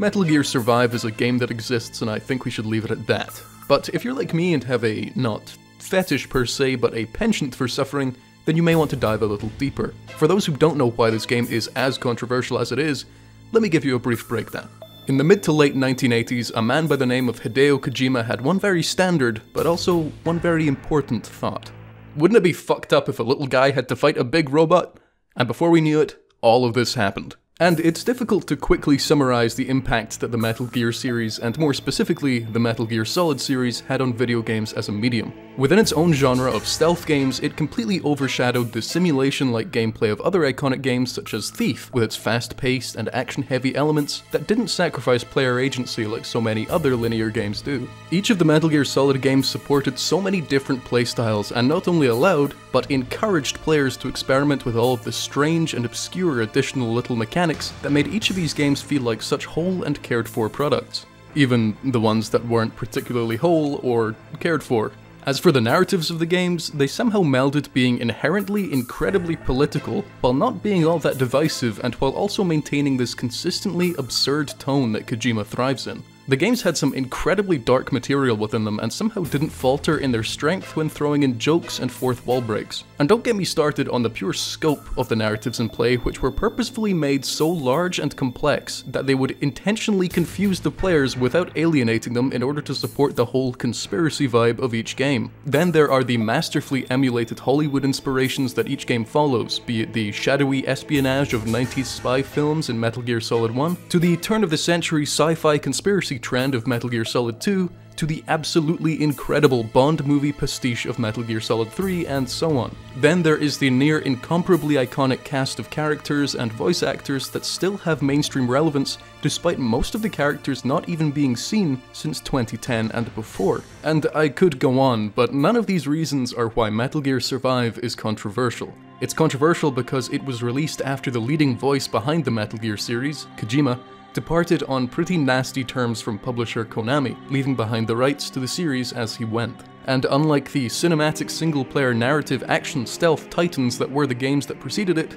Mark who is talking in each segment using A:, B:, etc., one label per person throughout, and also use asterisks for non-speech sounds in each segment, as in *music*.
A: Metal Gear Survive is a game that exists and I think we should leave it at that. But if you're like me and have a, not fetish per se, but a penchant for suffering, then you may want to dive a little deeper. For those who don't know why this game is as controversial as it is, let me give you a brief breakdown. In the mid to late 1980s, a man by the name of Hideo Kojima had one very standard, but also one very important thought. Wouldn't it be fucked up if a little guy had to fight a big robot? And before we knew it, all of this happened. And it's difficult to quickly summarize the impact that the Metal Gear series, and more specifically, the Metal Gear Solid series, had on video games as a medium. Within its own genre of stealth games, it completely overshadowed the simulation-like gameplay of other iconic games such as Thief, with its fast-paced and action-heavy elements that didn't sacrifice player agency like so many other linear games do. Each of the Metal Gear Solid games supported so many different playstyles and not only allowed, but encouraged players to experiment with all of the strange and obscure additional little mechanics that made each of these games feel like such whole and cared for products. Even the ones that weren't particularly whole or cared for. As for the narratives of the games, they somehow melded being inherently incredibly political, while not being all that divisive and while also maintaining this consistently absurd tone that Kojima thrives in. The games had some incredibly dark material within them and somehow didn't falter in their strength when throwing in jokes and fourth wall breaks. And don't get me started on the pure scope of the narratives in play, which were purposefully made so large and complex that they would intentionally confuse the players without alienating them in order to support the whole conspiracy vibe of each game. Then there are the masterfully emulated Hollywood inspirations that each game follows, be it the shadowy espionage of 90s spy films in Metal Gear Solid 1, to the turn of the century sci-fi conspiracy trend of Metal Gear Solid 2 to the absolutely incredible Bond movie pastiche of Metal Gear Solid 3 and so on. Then there is the near incomparably iconic cast of characters and voice actors that still have mainstream relevance despite most of the characters not even being seen since 2010 and before. And I could go on, but none of these reasons are why Metal Gear Survive is controversial. It's controversial because it was released after the leading voice behind the Metal Gear series, Kojima, departed on pretty nasty terms from publisher Konami, leaving behind the rights to the series as he went. And unlike the cinematic single-player narrative action stealth titans that were the games that preceded it,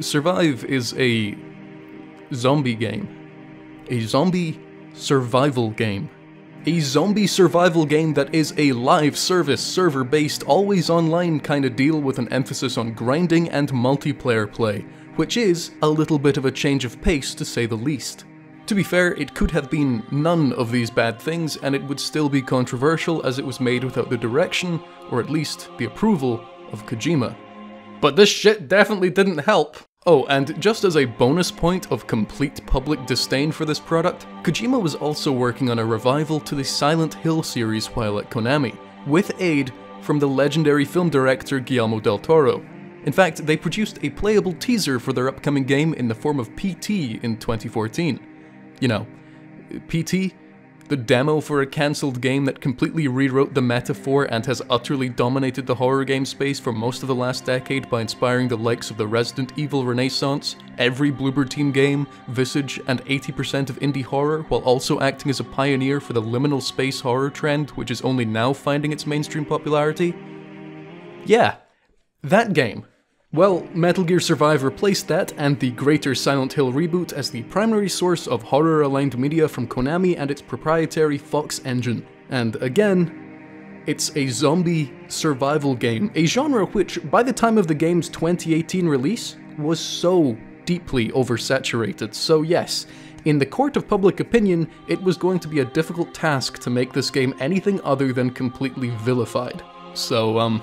A: Survive is a zombie game. A zombie survival game. A zombie survival game that is a live service, server based, always online kind of deal with an emphasis on grinding and multiplayer play, which is a little bit of a change of pace to say the least. To be fair, it could have been none of these bad things and it would still be controversial as it was made without the direction, or at least the approval, of Kojima. But this shit definitely didn't help. Oh, and just as a bonus point of complete public disdain for this product, Kojima was also working on a revival to the Silent Hill series while at Konami, with aid from the legendary film director Guillermo del Toro, in fact, they produced a playable teaser for their upcoming game in the form of PT in 2014. You know, PT? The demo for a cancelled game that completely rewrote the metaphor and has utterly dominated the horror game space for most of the last decade by inspiring the likes of the Resident Evil Renaissance, every Bloober Team game, Visage, and 80% of indie horror, while also acting as a pioneer for the liminal space horror trend, which is only now finding its mainstream popularity? Yeah, that game. Well, Metal Gear Survive replaced that and the greater Silent Hill reboot as the primary source of horror-aligned media from Konami and its proprietary Fox engine. And again, it's a zombie survival game, a genre which, by the time of the game's 2018 release, was so deeply oversaturated. So yes, in the court of public opinion, it was going to be a difficult task to make this game anything other than completely vilified. So, um,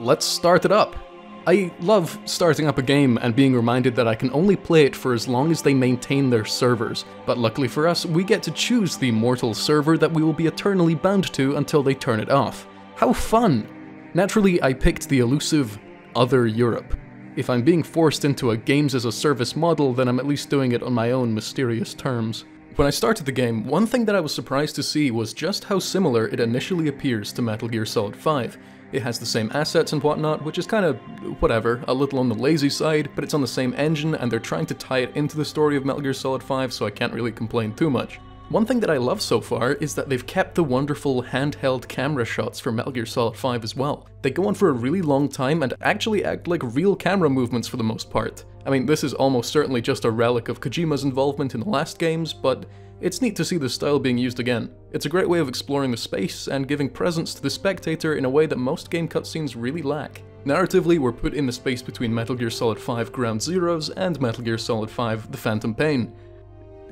A: let's start it up. I love starting up a game and being reminded that I can only play it for as long as they maintain their servers, but luckily for us, we get to choose the mortal server that we will be eternally bound to until they turn it off. How fun! Naturally, I picked the elusive Other Europe. If I'm being forced into a games as a service model, then I'm at least doing it on my own mysterious terms. When I started the game, one thing that I was surprised to see was just how similar it initially appears to Metal Gear Solid 5. It has the same assets and whatnot, which is kind of whatever, a little on the lazy side, but it's on the same engine and they're trying to tie it into the story of Metal Gear Solid 5, so I can't really complain too much. One thing that I love so far is that they've kept the wonderful handheld camera shots for Metal Gear Solid 5 as well. They go on for a really long time and actually act like real camera movements for the most part. I mean, this is almost certainly just a relic of Kojima's involvement in the last games, but it's neat to see this style being used again. It's a great way of exploring the space and giving presence to the spectator in a way that most game cutscenes really lack. Narratively, we're put in the space between Metal Gear Solid 5 Ground Zeroes and Metal Gear Solid 5 The Phantom Pain.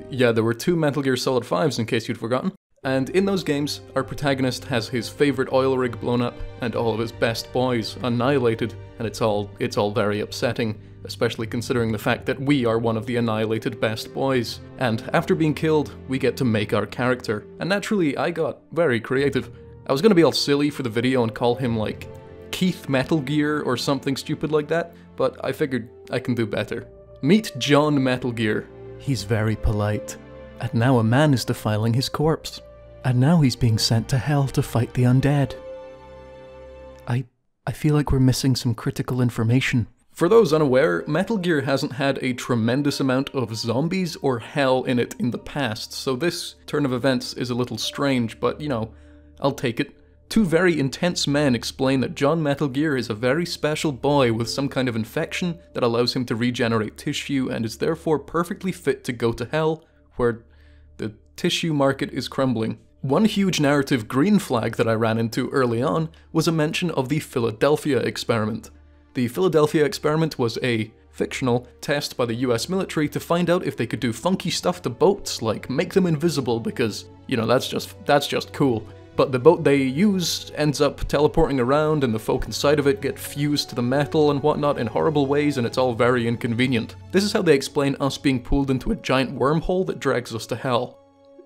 A: Yeah, there were two Metal Gear Solid 5s in case you'd forgotten. And in those games, our protagonist has his favorite oil rig blown up and all of his best boys annihilated, and it's all it's all very upsetting especially considering the fact that we are one of the annihilated best boys. And after being killed, we get to make our character. And naturally, I got very creative. I was gonna be all silly for the video and call him like Keith Metal Gear or something stupid like that, but I figured I can do better. Meet John Metal Gear. He's very polite. And now a man is defiling his corpse. And now he's being sent to hell to fight the undead. I I feel like we're missing some critical information. For those unaware, Metal Gear hasn't had a tremendous amount of zombies or hell in it in the past, so this turn of events is a little strange, but you know, I'll take it. Two very intense men explain that John Metal Gear is a very special boy with some kind of infection that allows him to regenerate tissue and is therefore perfectly fit to go to hell, where the tissue market is crumbling. One huge narrative green flag that I ran into early on was a mention of the Philadelphia experiment. The Philadelphia experiment was a fictional test by the US military to find out if they could do funky stuff to boats, like make them invisible because, you know, that's just that's just cool. But the boat they use ends up teleporting around and the folk inside of it get fused to the metal and whatnot in horrible ways and it's all very inconvenient. This is how they explain us being pulled into a giant wormhole that drags us to hell.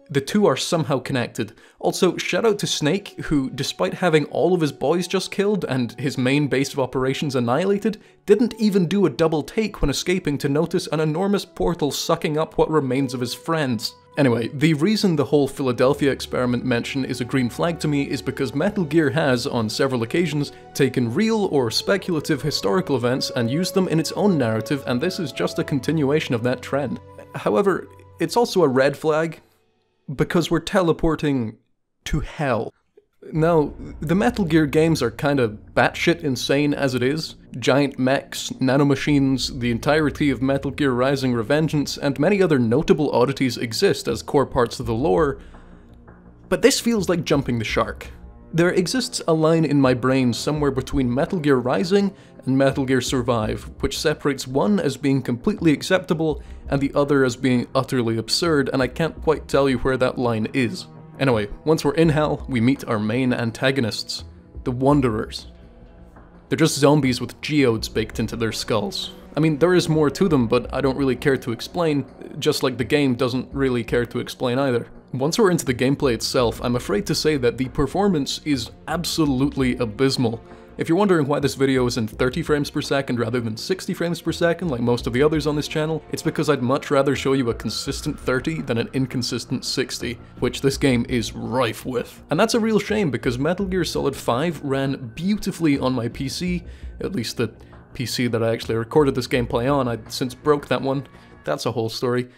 A: The two are somehow connected. Also, shout out to Snake, who, despite having all of his boys just killed and his main base of operations annihilated, didn't even do a double take when escaping to notice an enormous portal sucking up what remains of his friends. Anyway, the reason the whole Philadelphia experiment mention is a green flag to me is because Metal Gear has, on several occasions, taken real or speculative historical events and used them in its own narrative, and this is just a continuation of that trend. However, it's also a red flag, because we're teleporting to hell. Now, the Metal Gear games are kind of batshit insane as it is. Giant mechs, nanomachines, the entirety of Metal Gear Rising Revengeance, and many other notable oddities exist as core parts of the lore, but this feels like jumping the shark. There exists a line in my brain somewhere between Metal Gear Rising and Metal Gear Survive, which separates one as being completely acceptable and the other as being utterly absurd, and I can't quite tell you where that line is. Anyway, once we're in Hell, we meet our main antagonists, the Wanderers. They're just zombies with geodes baked into their skulls. I mean, there is more to them, but I don't really care to explain, just like the game doesn't really care to explain either. Once we're into the gameplay itself, I'm afraid to say that the performance is absolutely abysmal. If you're wondering why this video is in 30 frames per second rather than 60 frames per second like most of the others on this channel, it's because I'd much rather show you a consistent 30 than an inconsistent 60, which this game is rife with. And that's a real shame because Metal Gear Solid 5 ran beautifully on my PC, at least the PC that I actually recorded this gameplay on, I since broke that one, that's a whole story.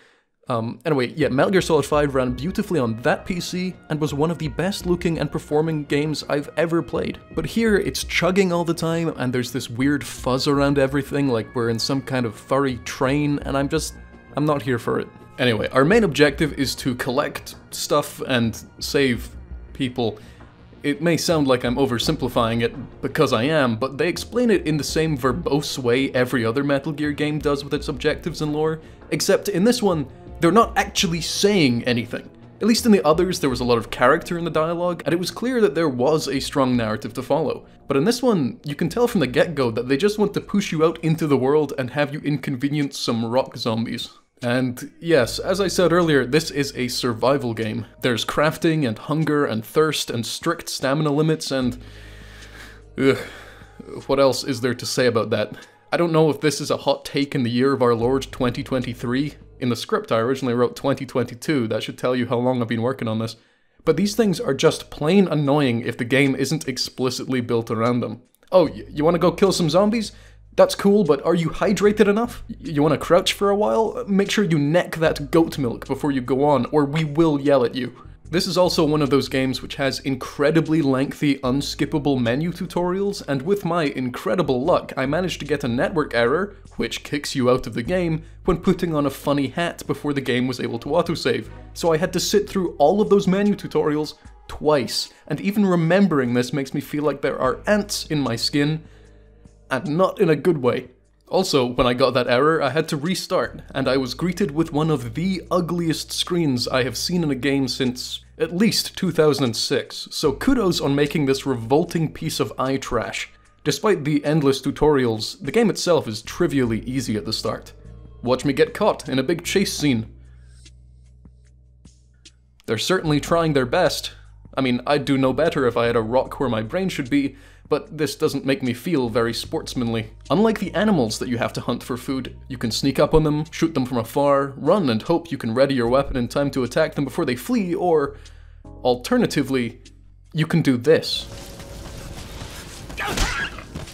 A: Um, anyway, yeah, Metal Gear Solid 5 ran beautifully on that PC and was one of the best looking and performing games I've ever played. But here, it's chugging all the time and there's this weird fuzz around everything like we're in some kind of furry train and I'm just, I'm not here for it. Anyway, our main objective is to collect stuff and save people. It may sound like I'm oversimplifying it, because I am, but they explain it in the same verbose way every other Metal Gear game does with its objectives and lore, except in this one, they're not actually saying anything. At least in the others, there was a lot of character in the dialogue, and it was clear that there was a strong narrative to follow. But in this one, you can tell from the get-go that they just want to push you out into the world and have you inconvenience some rock zombies. And yes, as I said earlier, this is a survival game. There's crafting and hunger and thirst and strict stamina limits and... Ugh, what else is there to say about that? I don't know if this is a hot take in the year of our Lord 2023, in the script, I originally wrote 2022. That should tell you how long I've been working on this. But these things are just plain annoying if the game isn't explicitly built around them. Oh, you want to go kill some zombies? That's cool, but are you hydrated enough? You want to crouch for a while? Make sure you neck that goat milk before you go on, or we will yell at you. This is also one of those games which has incredibly lengthy, unskippable menu tutorials, and with my incredible luck, I managed to get a network error, which kicks you out of the game, when putting on a funny hat before the game was able to autosave. So I had to sit through all of those menu tutorials twice, and even remembering this makes me feel like there are ants in my skin, and not in a good way. Also, when I got that error, I had to restart, and I was greeted with one of the ugliest screens I have seen in a game since at least 2006, so kudos on making this revolting piece of eye trash. Despite the endless tutorials, the game itself is trivially easy at the start. Watch me get caught in a big chase scene. They're certainly trying their best. I mean, I'd do no better if I had a rock where my brain should be, but this doesn't make me feel very sportsmanly. Unlike the animals that you have to hunt for food, you can sneak up on them, shoot them from afar, run and hope you can ready your weapon in time to attack them before they flee, or alternatively, you can do this.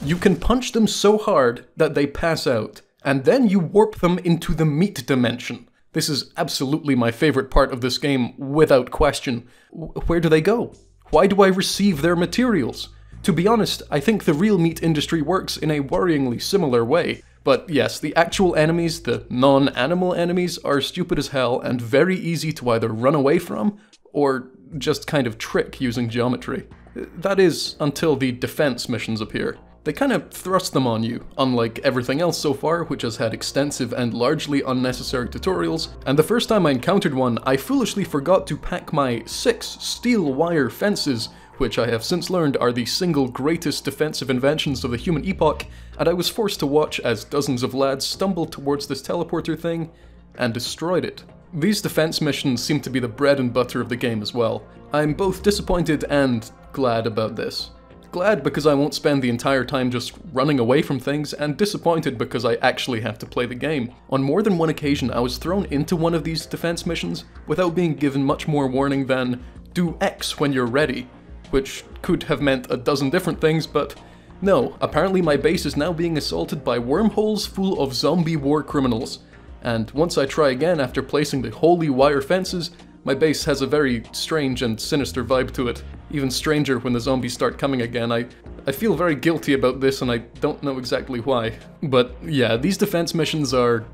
A: You can punch them so hard that they pass out, and then you warp them into the meat dimension. This is absolutely my favorite part of this game, without question. Where do they go? Why do I receive their materials? To be honest, I think the real meat industry works in a worryingly similar way. But yes, the actual enemies, the non-animal enemies, are stupid as hell and very easy to either run away from or just kind of trick using geometry. That is, until the defense missions appear. They kind of thrust them on you, unlike everything else so far, which has had extensive and largely unnecessary tutorials, and the first time I encountered one, I foolishly forgot to pack my six steel wire fences which I have since learned are the single greatest defensive inventions of the human epoch, and I was forced to watch as dozens of lads stumbled towards this teleporter thing and destroyed it. These defense missions seem to be the bread and butter of the game as well. I'm both disappointed and glad about this. Glad because I won't spend the entire time just running away from things, and disappointed because I actually have to play the game. On more than one occasion, I was thrown into one of these defense missions without being given much more warning than, do X when you're ready, which could have meant a dozen different things, but no, apparently my base is now being assaulted by wormholes full of zombie war criminals. And once I try again after placing the holy wire fences, my base has a very strange and sinister vibe to it. Even stranger when the zombies start coming again. I, I feel very guilty about this and I don't know exactly why. But yeah, these defense missions are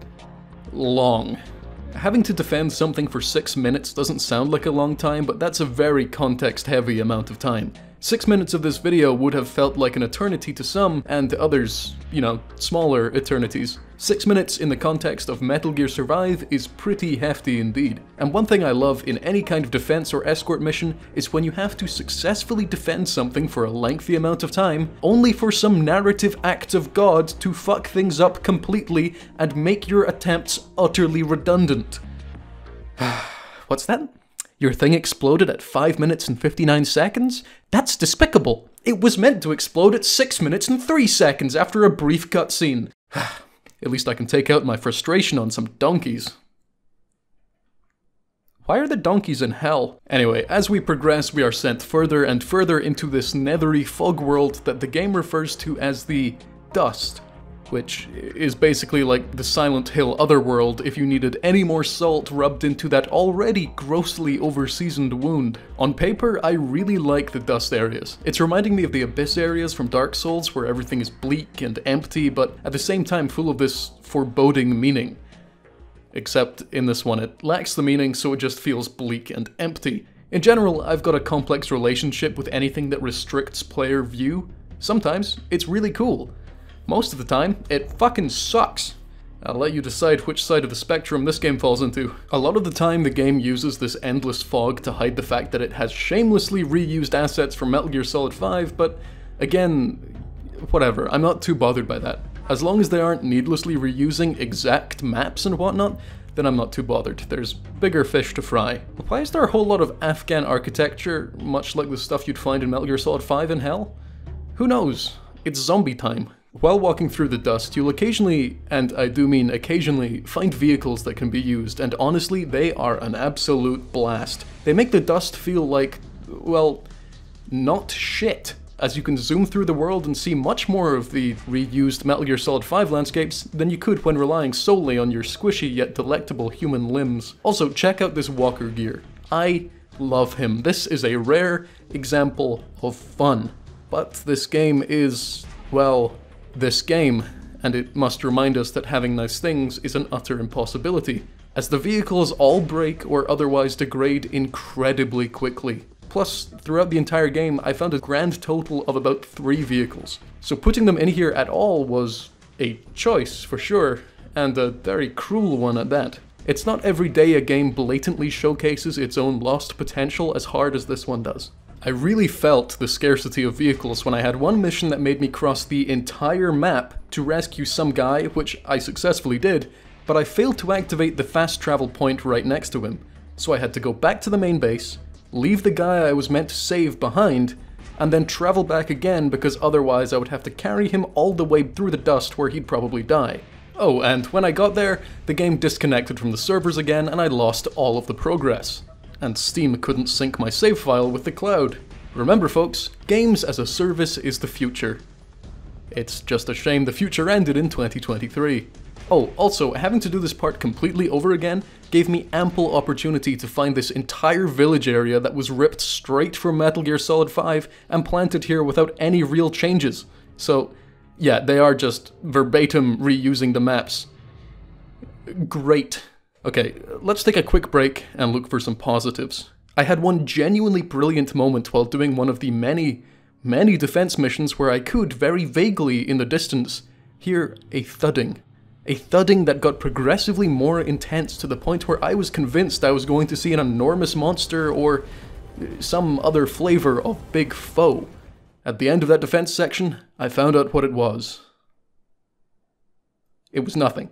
A: long. Having to defend something for 6 minutes doesn't sound like a long time, but that's a very context-heavy amount of time. 6 minutes of this video would have felt like an eternity to some, and to others, you know, smaller eternities. 6 minutes in the context of Metal Gear Survive is pretty hefty indeed. And one thing I love in any kind of defense or escort mission is when you have to successfully defend something for a lengthy amount of time, only for some narrative act of God to fuck things up completely and make your attempts utterly redundant. *sighs* What's that? Your thing exploded at 5 minutes and 59 seconds? That's despicable. It was meant to explode at 6 minutes and 3 seconds after a brief cutscene. *sighs* at least I can take out my frustration on some donkeys. Why are the donkeys in hell? Anyway, as we progress, we are sent further and further into this nethery fog world that the game refers to as the Dust which is basically like the Silent Hill Otherworld if you needed any more salt rubbed into that already grossly overseasoned wound. On paper, I really like the dust areas. It's reminding me of the Abyss areas from Dark Souls where everything is bleak and empty, but at the same time full of this foreboding meaning. Except in this one it lacks the meaning, so it just feels bleak and empty. In general, I've got a complex relationship with anything that restricts player view. Sometimes it's really cool. Most of the time, it fucking sucks. I'll let you decide which side of the spectrum this game falls into. A lot of the time the game uses this endless fog to hide the fact that it has shamelessly reused assets from Metal Gear Solid 5, but again, whatever, I'm not too bothered by that. As long as they aren't needlessly reusing exact maps and whatnot, then I'm not too bothered. There's bigger fish to fry. Why is there a whole lot of Afghan architecture, much like the stuff you'd find in Metal Gear Solid 5 in Hell? Who knows? It's zombie time. While walking through the dust, you'll occasionally, and I do mean occasionally, find vehicles that can be used, and honestly, they are an absolute blast. They make the dust feel like, well, not shit, as you can zoom through the world and see much more of the reused Metal Gear Solid 5 landscapes than you could when relying solely on your squishy yet delectable human limbs. Also, check out this walker gear. I love him. This is a rare example of fun. But this game is, well, this game, and it must remind us that having nice things is an utter impossibility, as the vehicles all break or otherwise degrade incredibly quickly. Plus, throughout the entire game, I found a grand total of about three vehicles. So putting them in here at all was a choice, for sure, and a very cruel one at that. It's not every day a game blatantly showcases its own lost potential as hard as this one does. I really felt the scarcity of vehicles when I had one mission that made me cross the entire map to rescue some guy, which I successfully did, but I failed to activate the fast travel point right next to him, so I had to go back to the main base, leave the guy I was meant to save behind, and then travel back again because otherwise I would have to carry him all the way through the dust where he'd probably die. Oh, and when I got there, the game disconnected from the servers again and I lost all of the progress and Steam couldn't sync my save file with the cloud. Remember folks, games as a service is the future. It's just a shame the future ended in 2023. Oh, also, having to do this part completely over again gave me ample opportunity to find this entire village area that was ripped straight from Metal Gear Solid 5 and planted here without any real changes. So, yeah, they are just verbatim reusing the maps. Great. Okay, let's take a quick break and look for some positives. I had one genuinely brilliant moment while doing one of the many, many defense missions where I could, very vaguely in the distance, hear a thudding. A thudding that got progressively more intense to the point where I was convinced I was going to see an enormous monster or uh, some other flavor of big foe. At the end of that defense section, I found out what it was. It was nothing.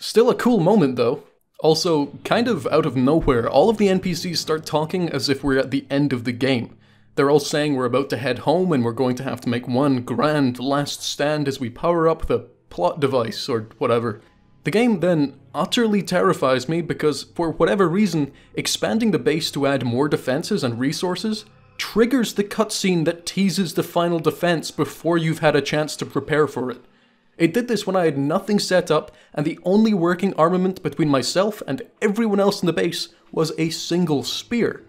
A: Still a cool moment though. Also, kind of out of nowhere, all of the NPCs start talking as if we're at the end of the game. They're all saying we're about to head home and we're going to have to make one grand last stand as we power up the plot device or whatever. The game then utterly terrifies me because, for whatever reason, expanding the base to add more defenses and resources triggers the cutscene that teases the final defense before you've had a chance to prepare for it. It did this when I had nothing set up, and the only working armament between myself and everyone else in the base was a single spear.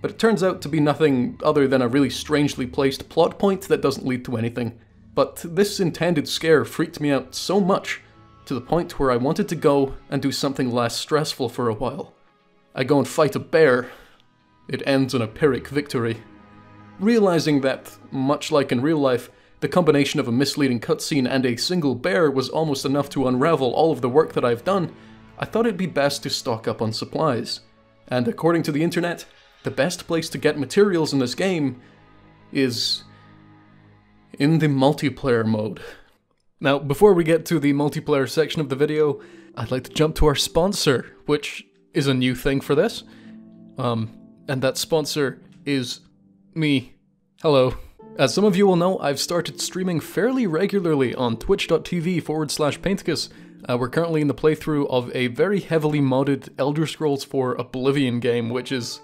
A: But it turns out to be nothing other than a really strangely placed plot point that doesn't lead to anything. But this intended scare freaked me out so much, to the point where I wanted to go and do something less stressful for a while. I go and fight a bear. It ends in a Pyrrhic victory. Realizing that, much like in real life, the combination of a misleading cutscene and a single bear was almost enough to unravel all of the work that I've done, I thought it'd be best to stock up on supplies. And according to the internet, the best place to get materials in this game is in the multiplayer mode. Now, before we get to the multiplayer section of the video, I'd like to jump to our sponsor, which is a new thing for this. Um, and that sponsor is me. Hello. As some of you will know, I've started streaming fairly regularly on twitch.tv forward slash Painticus. Uh, we're currently in the playthrough of a very heavily modded Elder Scrolls 4 Oblivion game, which is...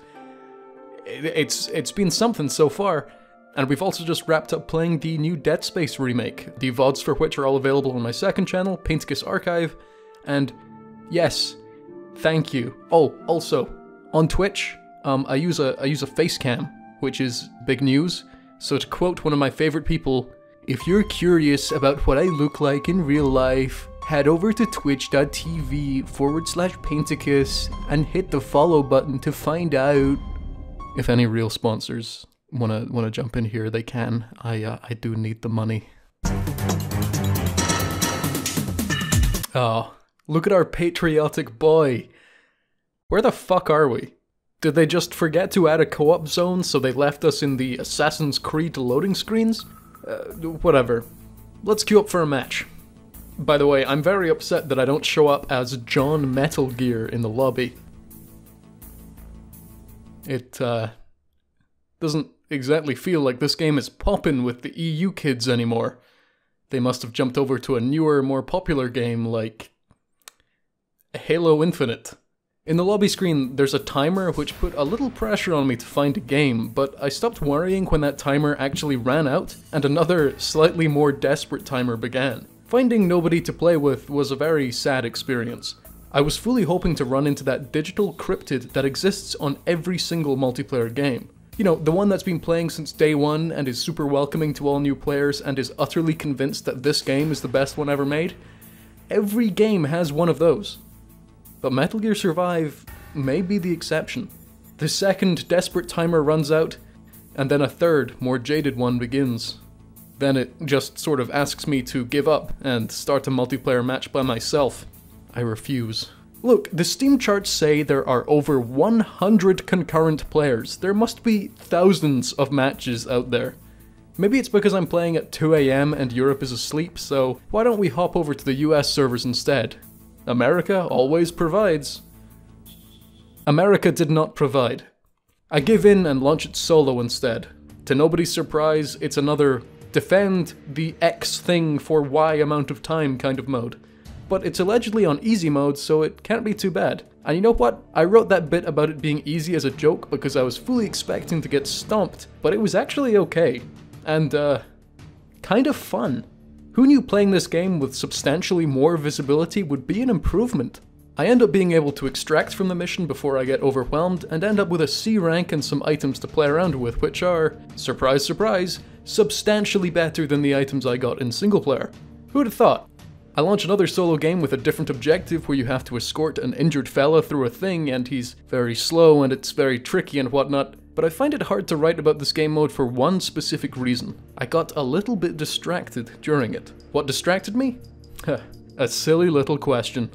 A: It's It's been something so far. And we've also just wrapped up playing the new Dead Space remake, the VODs for which are all available on my second channel, Painticus Archive. And yes, thank you. Oh, also, on Twitch, um, I use a I use a face cam, which is big news. So, to quote one of my favorite people, if you're curious about what I look like in real life, head over to twitch.tv forward slash painticus and hit the follow button to find out. If any real sponsors wanna wanna jump in here, they can. I uh, I do need the money. Oh, look at our patriotic boy. Where the fuck are we? Did they just forget to add a co-op zone so they left us in the Assassin's Creed loading screens? Uh, whatever. Let's queue up for a match. By the way, I'm very upset that I don't show up as John Metal Gear in the lobby. It, uh, doesn't exactly feel like this game is poppin' with the EU kids anymore. They must have jumped over to a newer, more popular game like Halo Infinite. In the lobby screen, there's a timer which put a little pressure on me to find a game, but I stopped worrying when that timer actually ran out, and another, slightly more desperate timer began. Finding nobody to play with was a very sad experience. I was fully hoping to run into that digital cryptid that exists on every single multiplayer game. You know, the one that's been playing since day one and is super welcoming to all new players and is utterly convinced that this game is the best one ever made. Every game has one of those. But Metal Gear Survive may be the exception. The second desperate timer runs out, and then a third, more jaded one begins. Then it just sort of asks me to give up and start a multiplayer match by myself. I refuse. Look, the Steam charts say there are over 100 concurrent players. There must be thousands of matches out there. Maybe it's because I'm playing at 2am and Europe is asleep, so why don't we hop over to the US servers instead? America always provides. America did not provide. I give in and launch it solo instead. To nobody's surprise, it's another defend the X thing for Y amount of time kind of mode but it's allegedly on easy mode, so it can't be too bad. And you know what? I wrote that bit about it being easy as a joke because I was fully expecting to get stomped, but it was actually okay. And, uh, kind of fun. Who knew playing this game with substantially more visibility would be an improvement? I end up being able to extract from the mission before I get overwhelmed and end up with a C rank and some items to play around with, which are, surprise surprise, substantially better than the items I got in single player. Who'd have thought? I launch another solo game with a different objective where you have to escort an injured fella through a thing and he's very slow and it's very tricky and whatnot, but I find it hard to write about this game mode for one specific reason. I got a little bit distracted during it. What distracted me? a silly little question.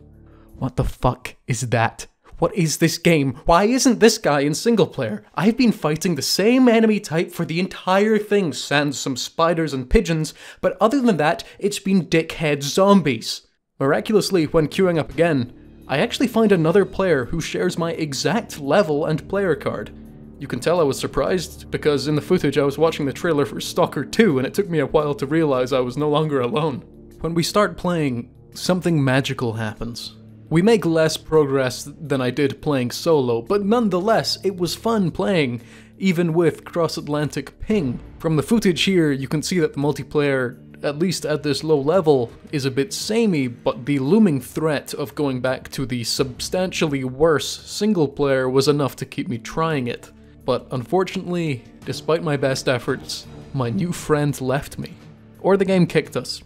A: What the fuck is that? What is this game? Why isn't this guy in single player? I've been fighting the same enemy type for the entire thing, sans some spiders and pigeons, but other than that, it's been dickhead zombies. Miraculously, when queuing up again, I actually find another player who shares my exact level and player card. You can tell I was surprised, because in the footage I was watching the trailer for Stalker 2 and it took me a while to realize I was no longer alone. When we start playing, something magical happens. We make less progress than I did playing solo, but nonetheless, it was fun playing, even with cross-Atlantic ping. From the footage here, you can see that the multiplayer, at least at this low level, is a bit samey, but the looming threat of going back to the substantially worse single player was enough to keep me trying it. But unfortunately, despite my best efforts, my new friend left me. Or the game kicked us.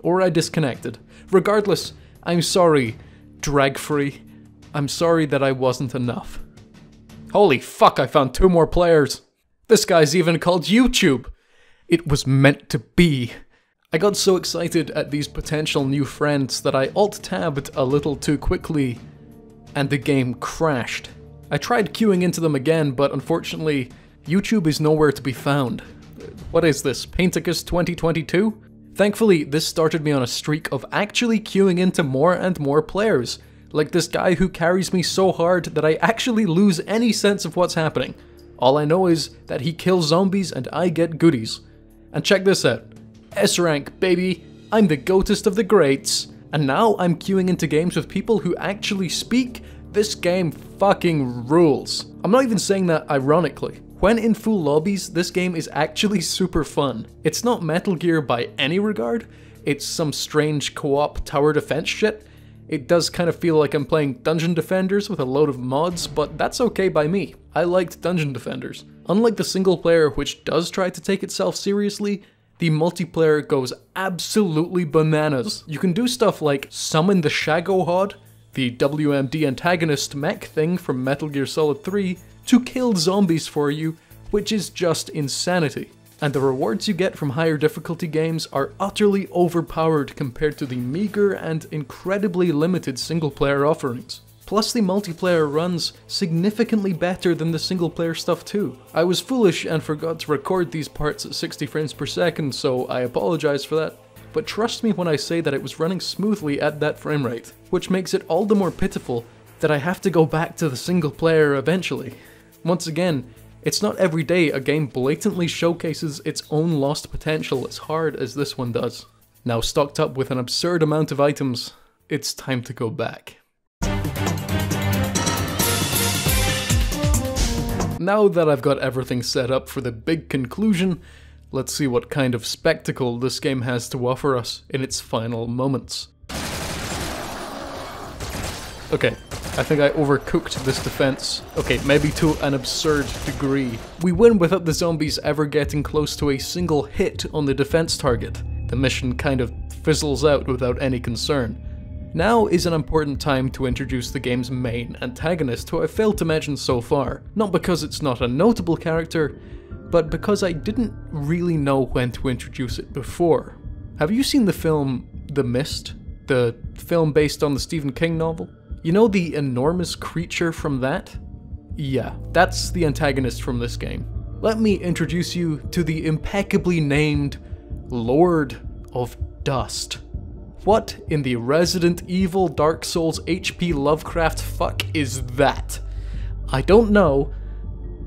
A: Or I disconnected. Regardless, I'm sorry, drag free. I'm sorry that I wasn't enough. Holy fuck, I found two more players. This guy's even called YouTube. It was meant to be. I got so excited at these potential new friends that I alt-tabbed a little too quickly, and the game crashed. I tried queuing into them again, but unfortunately, YouTube is nowhere to be found. What is this, Painticus 2022? Thankfully, this started me on a streak of actually queuing into more and more players, like this guy who carries me so hard that I actually lose any sense of what's happening. All I know is that he kills zombies and I get goodies. And check this out. S rank, baby! I'm the goatest of the greats! And now I'm queuing into games with people who actually speak. This game fucking rules. I'm not even saying that ironically. When in full lobbies, this game is actually *laughs* super fun. It's not Metal Gear by any regard, it's some strange co-op tower defense shit. It does kind of feel like I'm playing Dungeon Defenders with a load of mods, but that's okay by me. I liked Dungeon Defenders. Unlike the single player, which does try to take itself seriously, the multiplayer goes absolutely bananas. You can do stuff like summon the Shagohod, the WMD antagonist mech thing from Metal Gear Solid 3, to kill zombies for you, which is just insanity. And the rewards you get from higher difficulty games are utterly overpowered compared to the meager and incredibly limited single player offerings. Plus the multiplayer runs significantly better than the single player stuff too. I was foolish and forgot to record these parts at 60 frames per second, so I apologize for that. But trust me when I say that it was running smoothly at that frame rate, which makes it all the more pitiful that I have to go back to the single player eventually. Once again, it's not every day a game blatantly showcases its own lost potential as hard as this one does. Now stocked up with an absurd amount of items, it's time to go back. Now that I've got everything set up for the big conclusion, let's see what kind of spectacle this game has to offer us in its final moments. Okay, I think I overcooked this defense. Okay, maybe to an absurd degree. We win without the zombies ever getting close to a single hit on the defense target. The mission kind of fizzles out without any concern. Now is an important time to introduce the game's main antagonist, who I failed to mention so far. Not because it's not a notable character, but because I didn't really know when to introduce it before. Have you seen the film The Mist? The film based on the Stephen King novel? You know the enormous creature from that? Yeah, that's the antagonist from this game. Let me introduce you to the impeccably named Lord of Dust. What in the Resident Evil Dark Souls HP Lovecraft fuck is that? I don't know,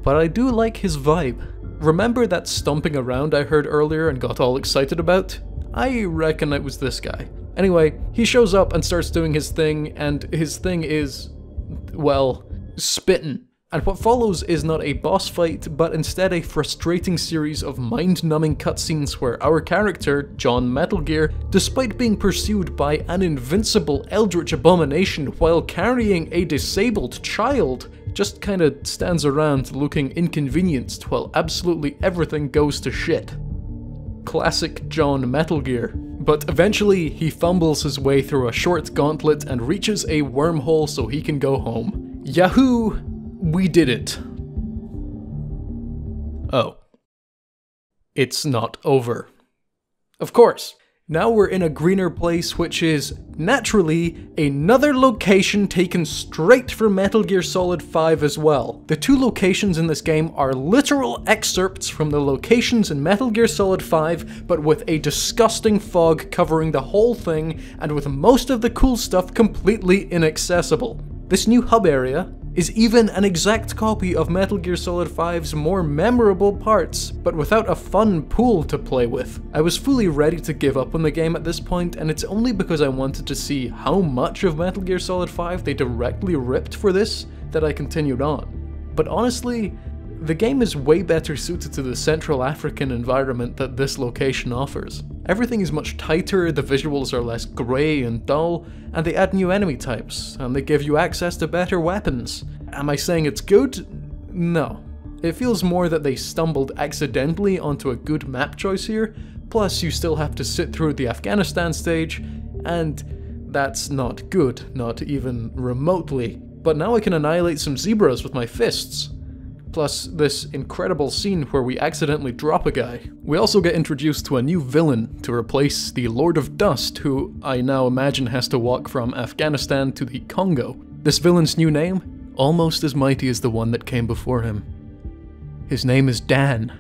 A: but I do like his vibe. Remember that stomping around I heard earlier and got all excited about? I reckon it was this guy. Anyway, he shows up and starts doing his thing, and his thing is, well, spittin'. And what follows is not a boss fight, but instead a frustrating series of mind-numbing cutscenes where our character, John Metal Gear, despite being pursued by an invincible eldritch abomination while carrying a disabled child, just kinda stands around looking inconvenienced while absolutely everything goes to shit. Classic John Metal Gear. But eventually, he fumbles his way through a short gauntlet and reaches a wormhole so he can go home. Yahoo! We did it. Oh. It's not over. Of course. Now we're in a greener place, which is, naturally, another location taken straight from Metal Gear Solid 5 as well. The two locations in this game are literal excerpts from the locations in Metal Gear Solid 5, but with a disgusting fog covering the whole thing, and with most of the cool stuff completely inaccessible. This new hub area is even an exact copy of Metal Gear Solid 5's more memorable parts, but without a fun pool to play with. I was fully ready to give up on the game at this point, and it's only because I wanted to see how much of Metal Gear Solid 5 they directly ripped for this that I continued on. But honestly, the game is way better suited to the Central African environment that this location offers. Everything is much tighter, the visuals are less grey and dull, and they add new enemy types, and they give you access to better weapons. Am I saying it's good? No. It feels more that they stumbled accidentally onto a good map choice here, plus you still have to sit through the Afghanistan stage, and that's not good, not even remotely. But now I can annihilate some zebras with my fists plus this incredible scene where we accidentally drop a guy. We also get introduced to a new villain to replace the Lord of Dust, who I now imagine has to walk from Afghanistan to the Congo. This villain's new name? Almost as mighty as the one that came before him. His name is Dan.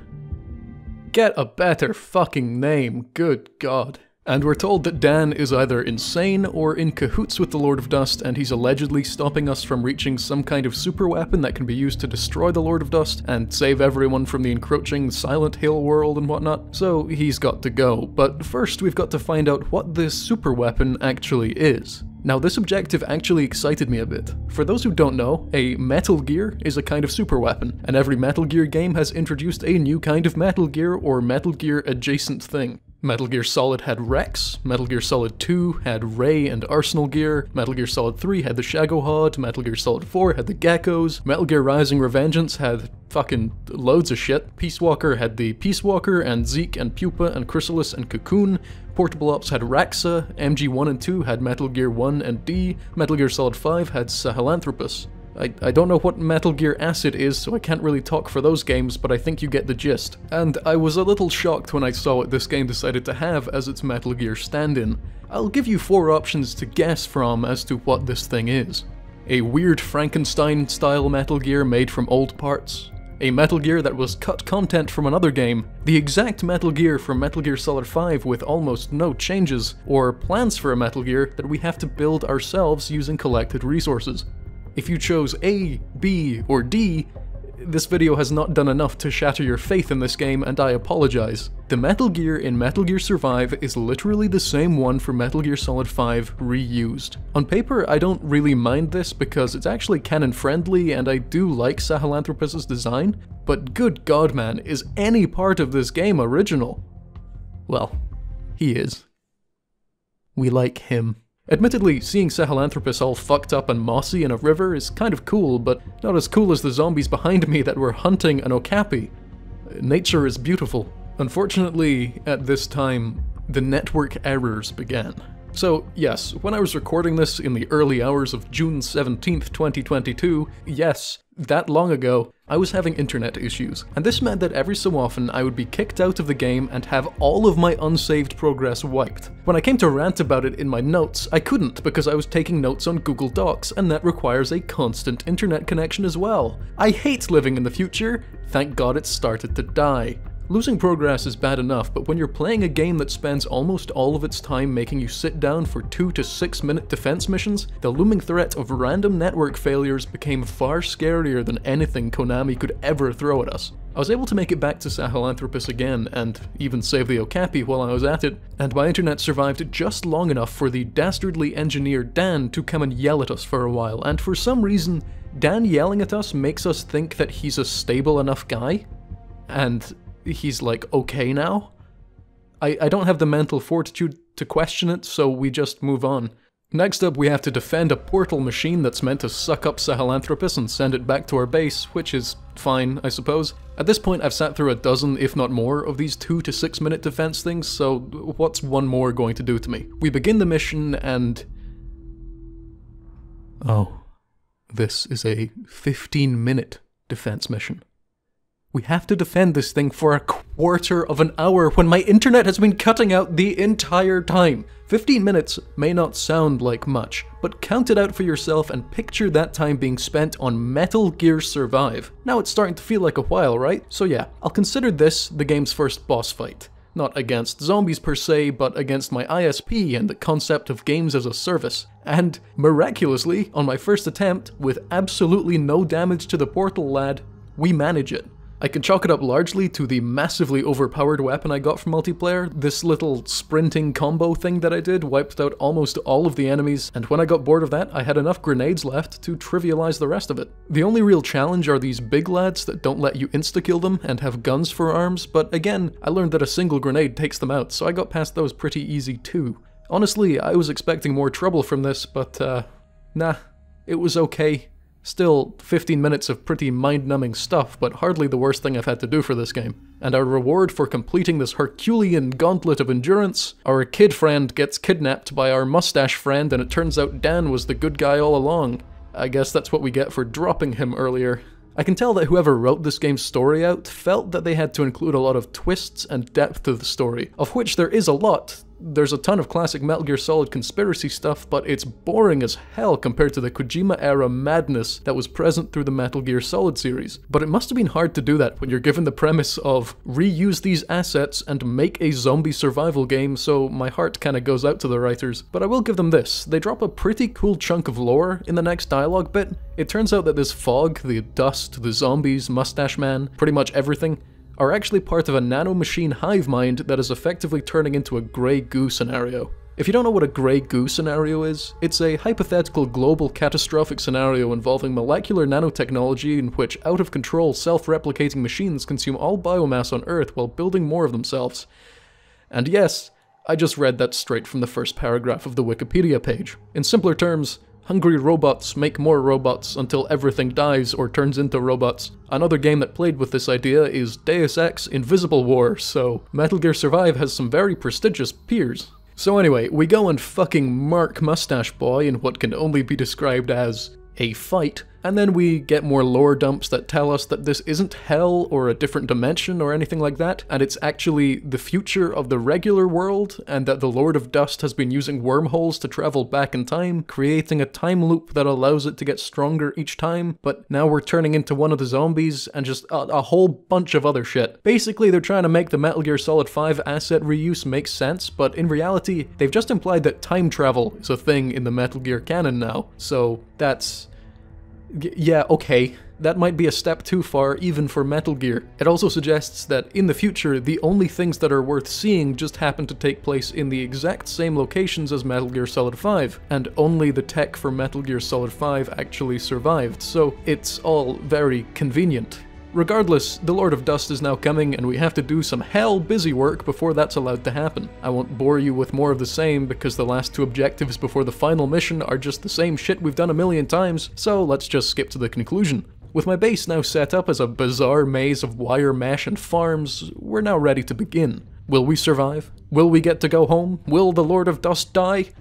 A: Get a better fucking name, good god. And we're told that Dan is either insane or in cahoots with the Lord of Dust, and he's allegedly stopping us from reaching some kind of super weapon that can be used to destroy the Lord of Dust and save everyone from the encroaching Silent Hill world and whatnot. So he's got to go. But first, we've got to find out what this super weapon actually is. Now, this objective actually excited me a bit. For those who don't know, a Metal Gear is a kind of super weapon, and every Metal Gear game has introduced a new kind of Metal Gear or Metal Gear adjacent thing. Metal Gear Solid had Rex, Metal Gear Solid 2 had Ray and Arsenal Gear, Metal Gear Solid 3 had the Shagohod, Metal Gear Solid 4 had the Geckos, Metal Gear Rising Revengeance had fucking loads of shit. Peace Walker had the Peace Walker and Zeke and Pupa and Chrysalis and Cocoon. Portable Ops had Raxa, MG1 and 2 had Metal Gear 1 and D, Metal Gear Solid 5 had Sahelanthropus. I, I don't know what Metal Gear Acid is, so I can't really talk for those games, but I think you get the gist. And I was a little shocked when I saw what this game decided to have as its Metal Gear stand-in. I'll give you four options to guess from as to what this thing is. A weird Frankenstein-style Metal Gear made from old parts, a Metal Gear that was cut content from another game, the exact Metal Gear from Metal Gear Solid 5 with almost no changes, or plans for a Metal Gear that we have to build ourselves using collected resources. If you chose A, B, or D, this video has not done enough to shatter your faith in this game, and I apologize. The Metal Gear in Metal Gear Survive is literally the same one for Metal Gear Solid 5 reused. On paper, I don't really mind this because it's actually canon friendly and I do like Sahelanthropus' design, but good god man, is any part of this game original? Well, he is. We like him. Admittedly, seeing Sahelanthropus all fucked up and mossy in a river is kind of cool, but not as cool as the zombies behind me that were hunting an okapi. Nature is beautiful. Unfortunately, at this time, the network errors began. So, yes, when I was recording this in the early hours of June 17th, 2022, yes, that long ago, I was having internet issues, and this meant that every so often I would be kicked out of the game and have all of my unsaved progress wiped. When I came to rant about it in my notes, I couldn't because I was taking notes on Google Docs, and that requires a constant internet connection as well. I hate living in the future, thank god it started to die. Losing progress is bad enough, but when you're playing a game that spends almost all of its time making you sit down for 2 to 6 minute defense missions, the looming threat of random network failures became far scarier than anything Konami could ever throw at us. I was able to make it back to Sahelanthropus again, and even save the Okapi while I was at it, and my internet survived just long enough for the dastardly engineer Dan to come and yell at us for a while, and for some reason, Dan yelling at us makes us think that he's a stable enough guy. And he's like okay now. I, I don't have the mental fortitude to question it, so we just move on. Next up, we have to defend a portal machine that's meant to suck up Sahelanthropus and send it back to our base, which is fine, I suppose. At this point, I've sat through a dozen, if not more, of these 2 to 6 minute defense things, so what's one more going to do to me? We begin the mission and... Oh. This is a 15 minute defense mission. We have to defend this thing for a quarter of an hour when my internet has been cutting out the entire time. 15 minutes may not sound like much, but count it out for yourself and picture that time being spent on Metal Gear Survive. Now it's starting to feel like a while, right? So yeah, I'll consider this the game's first boss fight. Not against zombies per se, but against my ISP and the concept of games as a service. And miraculously, on my first attempt, with absolutely no damage to the portal lad, we manage it. I can chalk it up largely to the massively overpowered weapon I got from multiplayer. This little sprinting combo thing that I did wiped out almost all of the enemies, and when I got bored of that, I had enough grenades left to trivialize the rest of it. The only real challenge are these big lads that don't let you insta-kill them and have guns for arms, but again, I learned that a single grenade takes them out, so I got past those pretty easy too. Honestly, I was expecting more trouble from this, but uh, nah, it was okay. Still, 15 minutes of pretty mind-numbing stuff, but hardly the worst thing I've had to do for this game. And our reward for completing this Herculean gauntlet of endurance, our kid friend gets kidnapped by our mustache friend and it turns out Dan was the good guy all along. I guess that's what we get for dropping him earlier. I can tell that whoever wrote this game's story out felt that they had to include a lot of twists and depth to the story, of which there is a lot, there's a ton of classic Metal Gear Solid conspiracy stuff, but it's boring as hell compared to the Kojima era madness that was present through the Metal Gear Solid series. But it must have been hard to do that when you're given the premise of reuse these assets and make a zombie survival game, so my heart kinda goes out to the writers. But I will give them this, they drop a pretty cool chunk of lore in the next dialogue bit. It turns out that this fog, the dust, the zombies, Mustache Man, pretty much everything, are actually part of a nanomachine hive mind that is effectively turning into a grey goo scenario. If you don't know what a grey goo scenario is, it's a hypothetical global catastrophic scenario involving molecular nanotechnology in which out of control self-replicating machines consume all biomass on Earth while building more of themselves. And yes, I just read that straight from the first paragraph of the Wikipedia page. In simpler terms, Hungry robots make more robots until everything dies or turns into robots. Another game that played with this idea is Deus Ex Invisible War, so Metal Gear Survive has some very prestigious peers. So anyway, we go and fucking mark Mustache Boy in what can only be described as a fight, and then we get more lore dumps that tell us that this isn't hell or a different dimension or anything like that, and it's actually the future of the regular world, and that the Lord of Dust has been using wormholes to travel back in time, creating a time loop that allows it to get stronger each time, but now we're turning into one of the zombies, and just a, a whole bunch of other shit. Basically, they're trying to make the Metal Gear Solid 5 asset reuse make sense, but in reality, they've just implied that time travel is a thing in the Metal Gear canon now, so that's yeah, okay, that might be a step too far even for Metal Gear. It also suggests that in the future, the only things that are worth seeing just happen to take place in the exact same locations as Metal Gear Solid 5, and only the tech for Metal Gear Solid 5 actually survived, so it's all very convenient. Regardless, the Lord of Dust is now coming and we have to do some hell busy work before that's allowed to happen. I won't bore you with more of the same because the last two objectives before the final mission are just the same shit we've done a million times, so let's just skip to the conclusion. With my base now set up as a bizarre maze of wire mesh and farms, we're now ready to begin. Will we survive? Will we get to go home? Will the Lord of Dust die?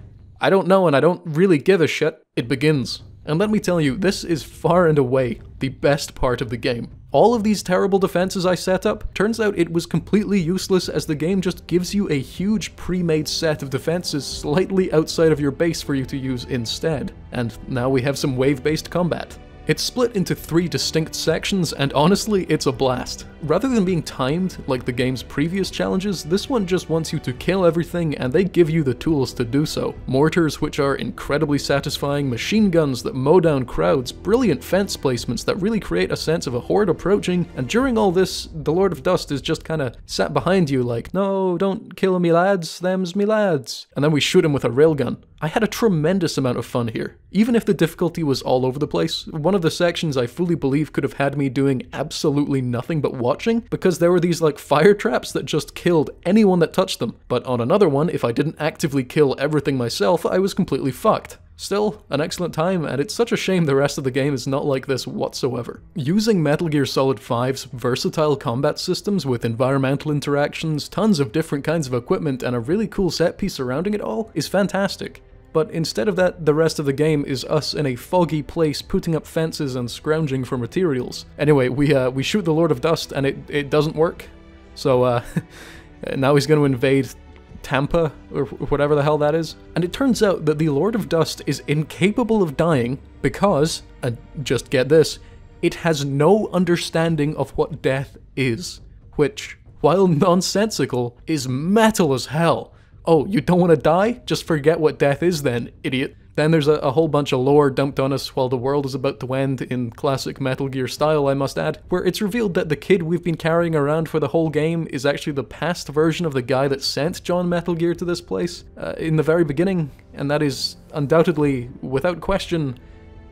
A: I don't know and I don't really give a shit. It begins. And let me tell you, this is far and away the best part of the game. All of these terrible defenses I set up, turns out it was completely useless as the game just gives you a huge pre-made set of defenses slightly outside of your base for you to use instead. And now we have some wave-based combat. It's split into three distinct sections, and honestly, it's a blast. Rather than being timed, like the game's previous challenges, this one just wants you to kill everything and they give you the tools to do so. Mortars which are incredibly satisfying, machine guns that mow down crowds, brilliant fence placements that really create a sense of a horde approaching, and during all this, the Lord of Dust is just kinda sat behind you like, no, don't kill me lads, them's me lads. And then we shoot him with a railgun. I had a tremendous amount of fun here. Even if the difficulty was all over the place, one of the sections I fully believe could have had me doing absolutely nothing but watching, because there were these like fire traps that just killed anyone that touched them. But on another one, if I didn't actively kill everything myself, I was completely fucked. Still, an excellent time, and it's such a shame the rest of the game is not like this whatsoever. Using Metal Gear Solid 5's versatile combat systems with environmental interactions, tons of different kinds of equipment, and a really cool set piece surrounding it all is fantastic. But instead of that, the rest of the game is us in a foggy place putting up fences and scrounging for materials. Anyway, we uh, we shoot the Lord of Dust and it, it doesn't work. So uh, *laughs* now he's going to invade Tampa, or whatever the hell that is. And it turns out that the Lord of Dust is incapable of dying because, and just get this, it has no understanding of what death is. Which, while nonsensical, is metal as hell. Oh, you don't want to die? Just forget what death is then, idiot. Then there's a, a, whole bunch of lore dumped on us while the world is about to end in classic Metal Gear style, I must add, where it's revealed that the kid we've been carrying around for the whole game is actually the past version of the guy that sent John Metal Gear to this place uh, in the very beginning, and that is undoubtedly, without question,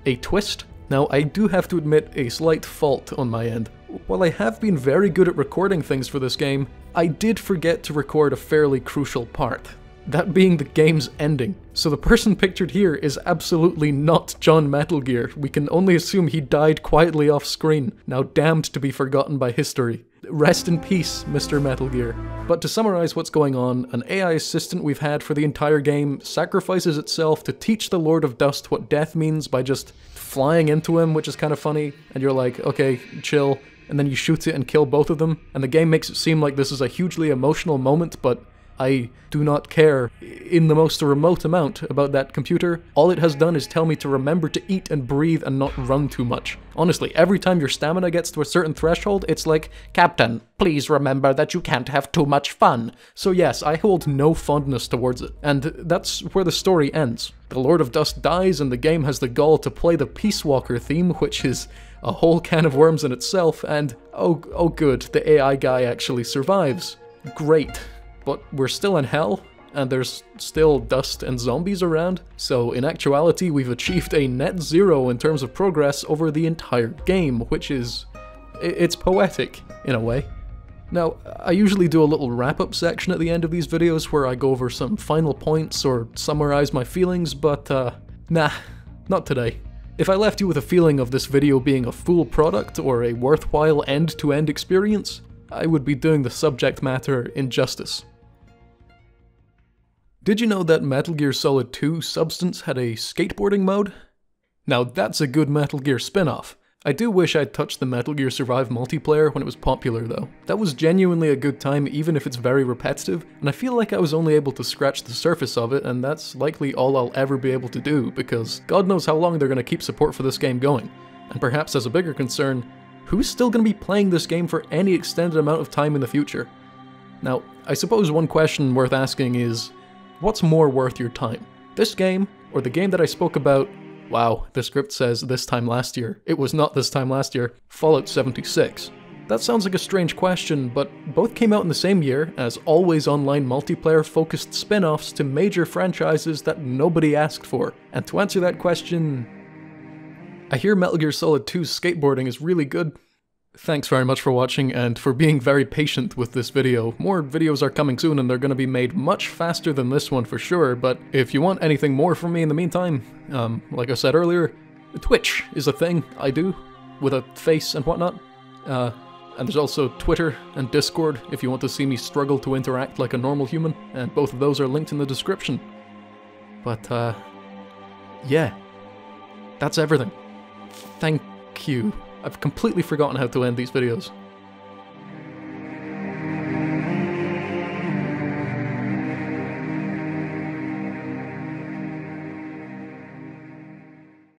A: a twist. Now, I do have to admit a slight fault on my end. While I have been very good at recording things for this game, I did forget to record a fairly crucial part that being the game's ending. So the person pictured here is absolutely not John Metal Gear. We can only assume he died quietly off screen, now damned to be forgotten by history. Rest in peace, Mr. Metal Gear. But to summarize what's going on, an AI assistant we've had for the entire game sacrifices itself to teach the Lord of Dust what death means by just flying into him, which is kind of funny, and you're like, okay, chill, and then you shoot it and kill both of them, and the game makes it seem like this is a hugely emotional moment, but I do not care in the most remote amount about that computer. All it has done is tell me to remember to eat and breathe and not run too much. Honestly, every time your stamina gets to a certain threshold, it's like, Captain, please remember that you can't have too much fun. So yes, I hold no fondness towards it. And that's where the story ends. The Lord of Dust dies and the game has the gall to play the Peace Walker theme, which is a whole can of worms in itself, and oh, oh good, the AI guy actually survives. Great but we're still in hell, and there's still dust and zombies around, so in actuality we've achieved a net zero in terms of progress over the entire game, which is... it's poetic, in a way. Now, I usually do a little wrap-up section at the end of these videos where I go over some final points or summarize my feelings, but uh, nah, not today. If I left you with a feeling of this video being a full product or a worthwhile end-to-end -end experience, I would be doing the subject matter injustice. Did you know that Metal Gear Solid 2 Substance had a skateboarding mode? Now that's a good Metal Gear spin-off. I do wish I'd touched the Metal Gear Survive multiplayer when it was popular though. That was genuinely a good time even if it's very repetitive, and I feel like I was only able to scratch the surface of it and that's likely all I'll ever be able to do because god knows how long they're going to keep support for this game going. And perhaps as a bigger concern, who's still going to be playing this game for any extended amount of time in the future? Now, I suppose one question worth asking is, What's more worth your time? This game, or the game that I spoke about Wow, the script says this time last year. It was not this time last year. Fallout 76. That sounds like a strange question, but both came out in the same year as always online multiplayer focused spin offs to major franchises that nobody asked for. And to answer that question, I hear Metal Gear Solid 2's skateboarding is really good. Thanks very much for watching and for being very patient with this video. More videos are coming soon and they're going to be made much faster than this one for sure, but if you want anything more from me in the meantime, um, like I said earlier, Twitch is a thing I do, with a face and whatnot. Uh, and there's also Twitter and Discord if you want to see me struggle to interact like a normal human, and both of those are linked in the description. But, uh, yeah. That's everything. Thank you. I've completely forgotten how to end these videos.